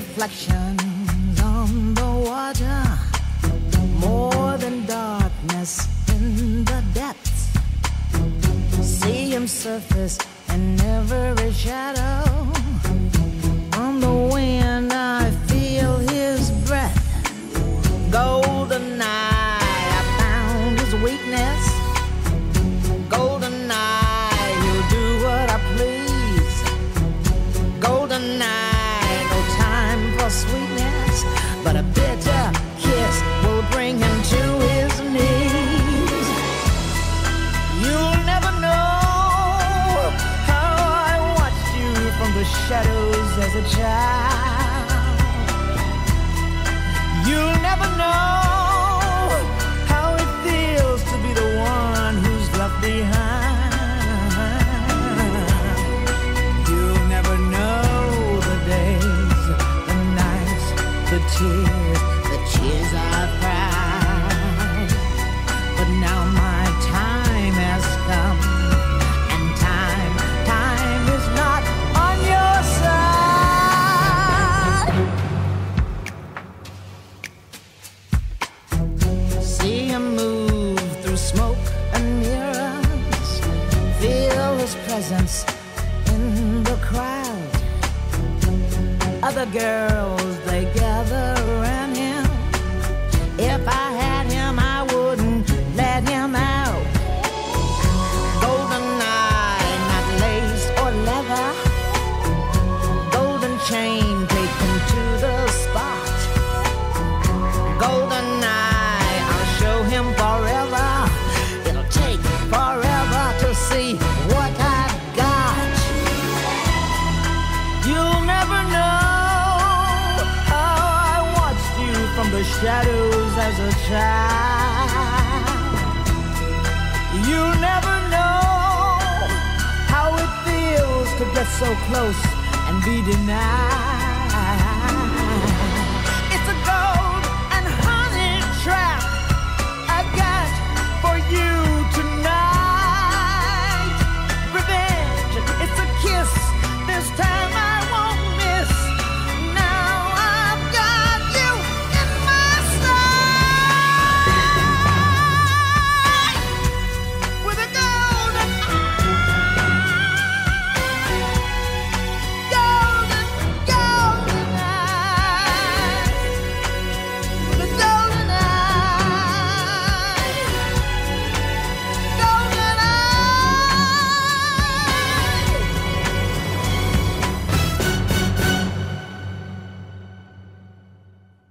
reflections on the water, more than darkness in the depths. See him surface in every shadow. On the wind, I but a bitter kiss will bring him to his knees. You'll never know how I watched you from the shadows as a child. You'll never know presence in the crowd. Other girls, they gather around him. If I had him, I wouldn't let him out. Golden eye, not lace or leather. Golden chain the shadows as a child. You'll never know how it feels to get so close and be denied.